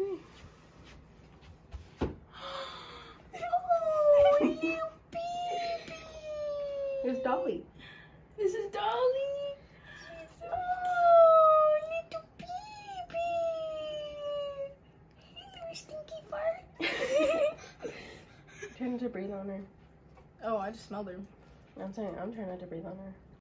oh, you baby. It's Dolly. This is Dolly. Oh, little baby. Little stinky fart. Trying to breathe on her. oh, I just smelled her. I'm saying I'm trying not to breathe on her.